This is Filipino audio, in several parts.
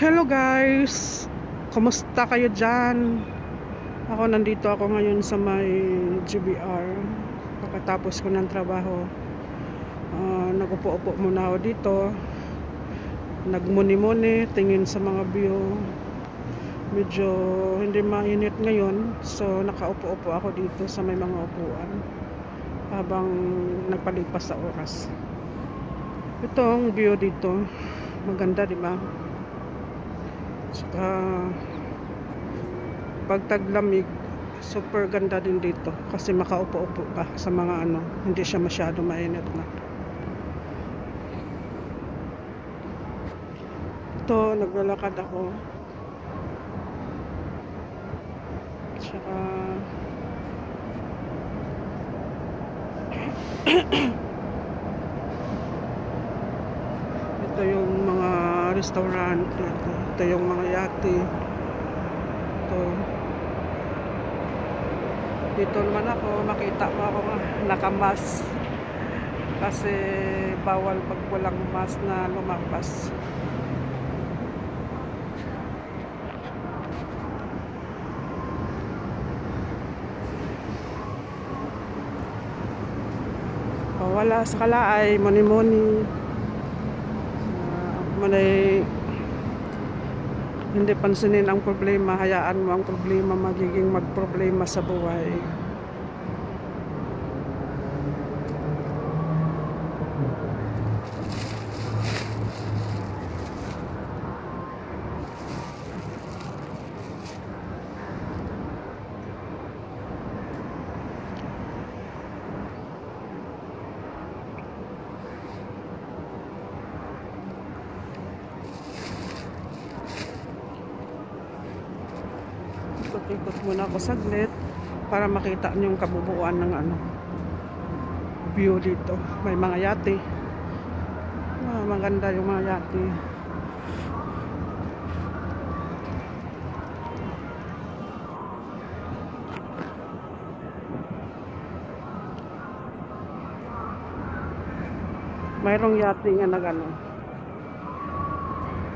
Hello guys! Kumusta kayo dyan? Ako nandito ako ngayon sa may GBR. Pagkatapos ko ng trabaho. Ah, Nag-upo-upo muna ako dito. Nagmuni-muni, tingin sa mga view. Medyo hindi mainit ngayon. So nakaupo-upo ako dito sa may mga upuan. Habang nagpalipas sa oras. Ito ang view dito. Maganda, di ba? Saka pag super ganda din dito kasi makaupo-upo ka sa mga ano, hindi siya masyado mainit na. Ito, naglalakad ako. Saka ito yung mga restaurant. Ito yung mga yate. Ito. Dito naman ako, makita mo ako nakamas. Kasi bawal pag walang mask na lumabas. Wala sa kalaay, moni-moni. Uh, manay hindi pansinin ang problema, hayaan mo ang problema magiging magproblema sa buhay. Ikot-ikot muna ako saglit para makita niyo yung kabubuan ng ano view dito. May mga yate. Ah, maganda yung mga yate. Mayroong yate nga na gano'n.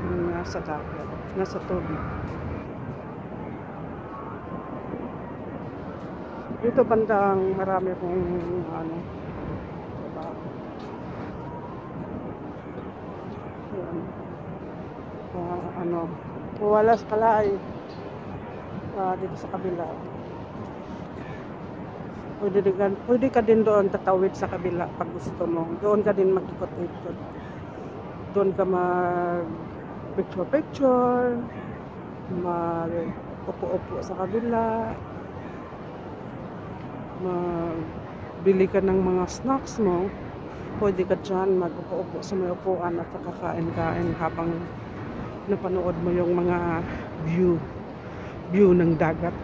Yung Nasa dagat, nasa tubig. Dito bandang marami kong ano. Ah, ano wala sa kalay Ah, dito sa kabila. Pwede, din pwede ka din doon tatawid sa kabila pag gusto mo. Doon ka din mag-ikot-ikot. Doon ka mag picture picture mag upo-upo sa kabila magbili ka ng mga snacks mo, pwede ka dyan mag-upo-upo sa may upuan at kakain-kain habang napanood mo yung mga view view ng dagat.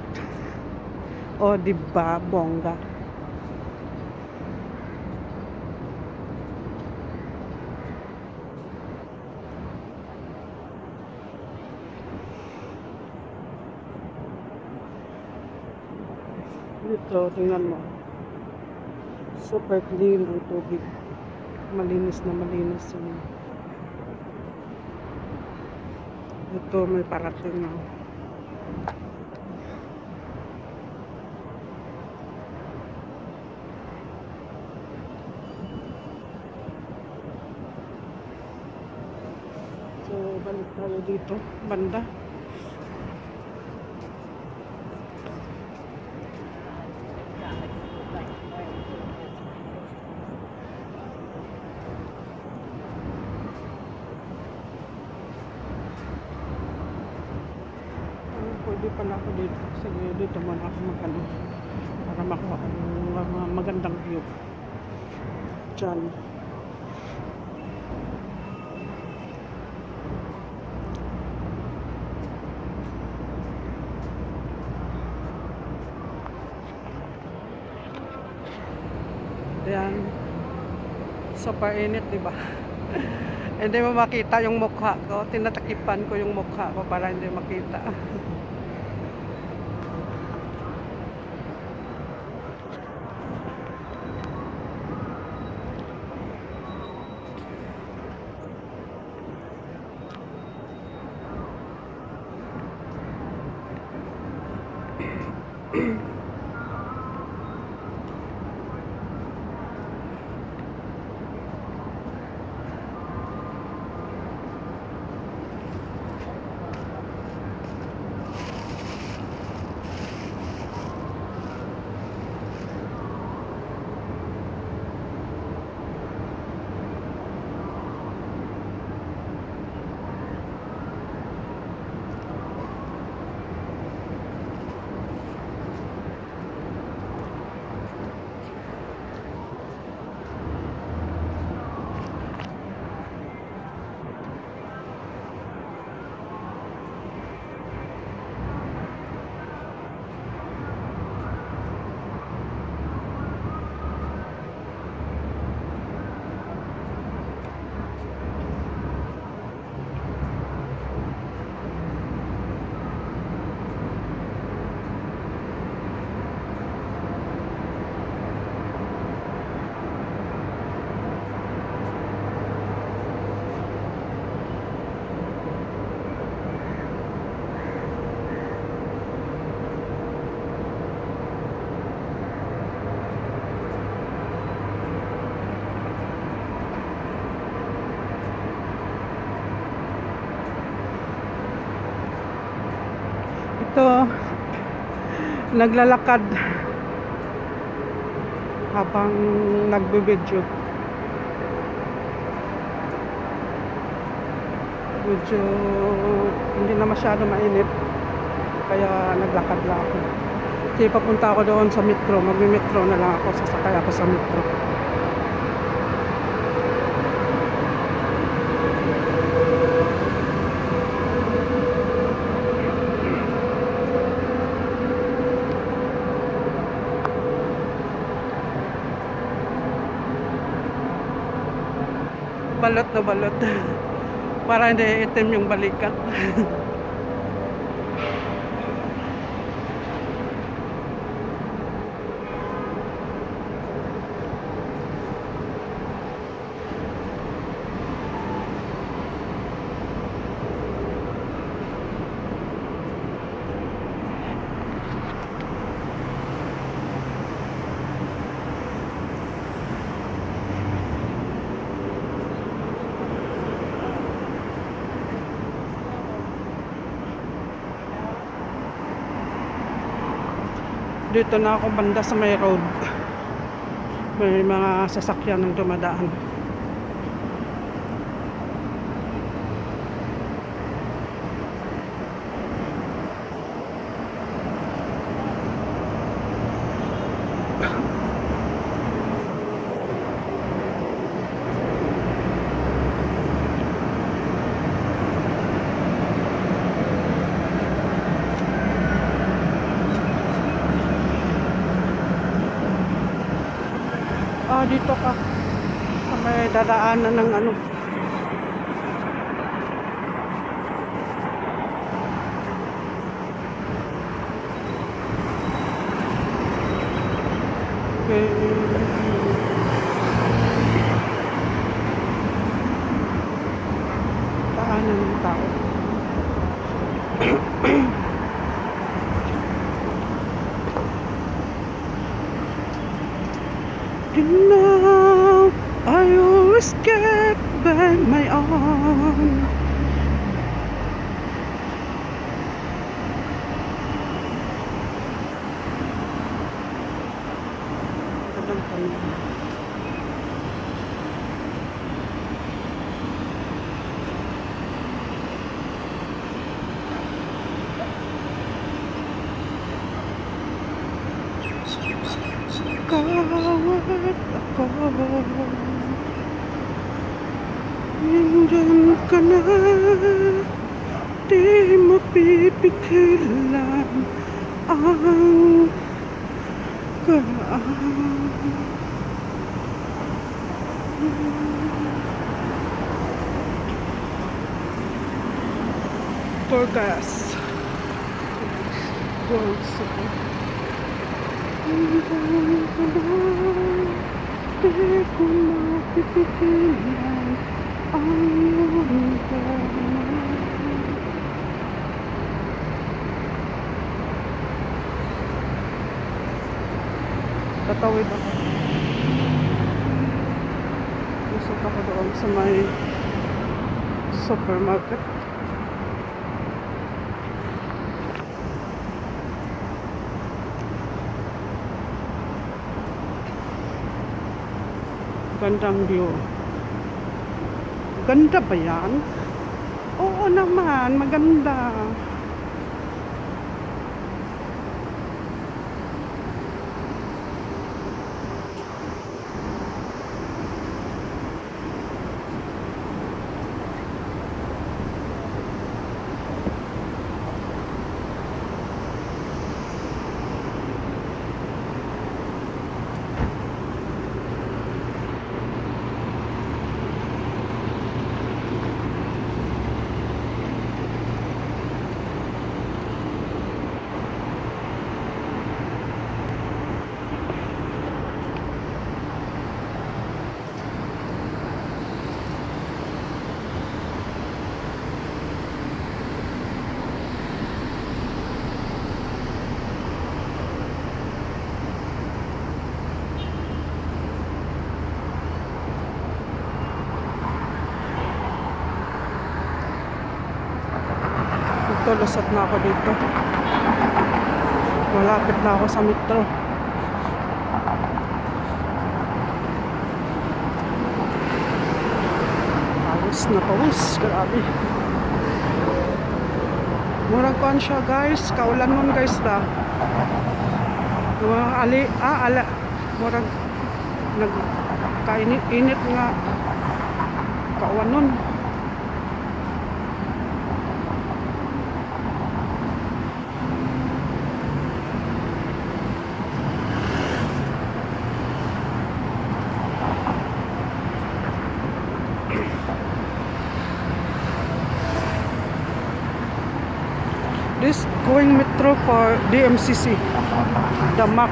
O, di ba bongga? Dito, tingnan mo. Super clean ang tubig. Malinis na malinis yun. Ito, may parating na. So, balik tayo dito, banda. Ah, pwede pala ako dito. Sige, dito muna ako magano para makuha ko ng mga magandang view. Diyan. Ayan. Super init, di ba? hindi mo makita yung mukha ko. Tinatakipan ko yung mukha ko para hindi makita. naglalakad habang nagbe-video. Medyo hindi na masyado mainit kaya naglakad lang ako. Kasi papunta ako doon sa metro magmi-metro na lang ako sasakay ako sa metro balot na balot. Para hindi itim yung balikat dito na ako banda sa may road. May mga sasakyan ng dumadaan dito ka. Sa may dadaanan ng ano. Daanan ng tao on. Go. Tanong. Kawat ako Nandyan ka na Di mapipigilan Ang kaan Forecast World Super Nandyan ka na Di ko mapipigilan Ang iyong kaan Tatawid ako. Usok ako doon sa may supermarket. Gandang view. Ganda ba yan? Oo naman, maganda. Ito, lusot na ako dito. Malapit na ako sa metro. Pawis na pawis. Grabe. Murag kuan siya guys. Kaulan nun guys da. Mga ali, ah, ala. Murag nag kainit init nga kauwan nun. This going metro for DMCC. Damak.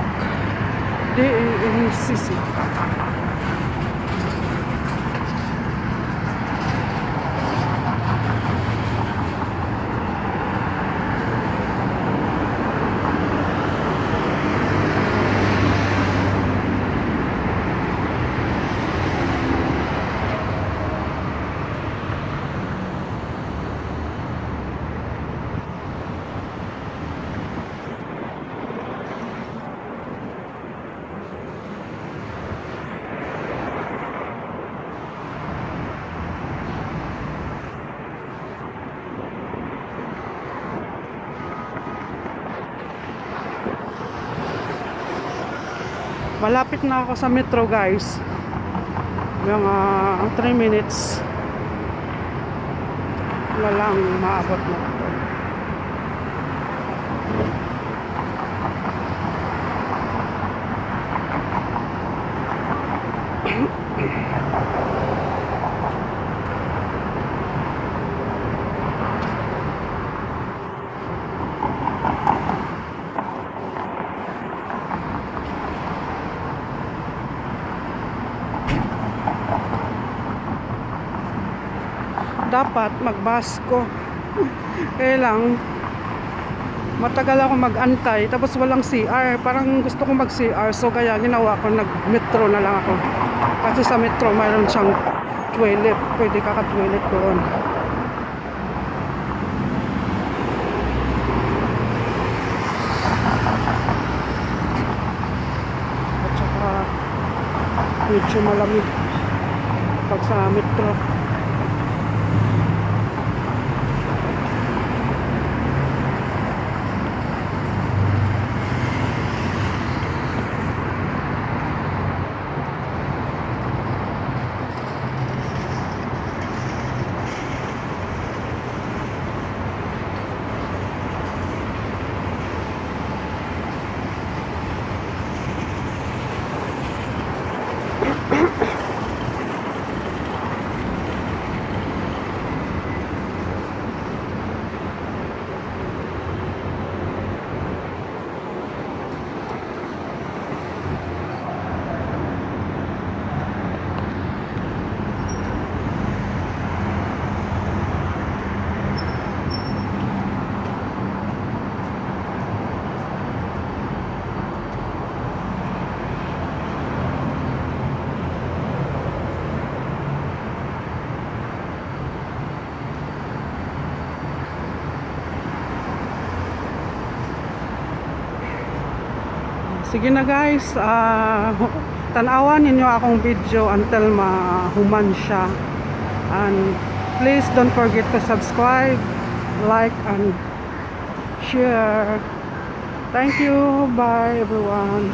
DMCC. Malapit na ako sa metro guys. Mga 3 minutes. Wala lang maabot na dapat magbus ko. Kaya lang matagal ako magantay tapos walang CR parang gusto ko mag CR so kaya ginawa ko nag metro na lang ako. Kasi sa metro mayroon siyang toilet. Pwede ka ka toilet doon. At saka medyo malamig pag sa metro Sige na guys, ah tanawan ninyo akong video until mahuman siya. And please don't forget to subscribe, like, and share. Thank you. Bye everyone.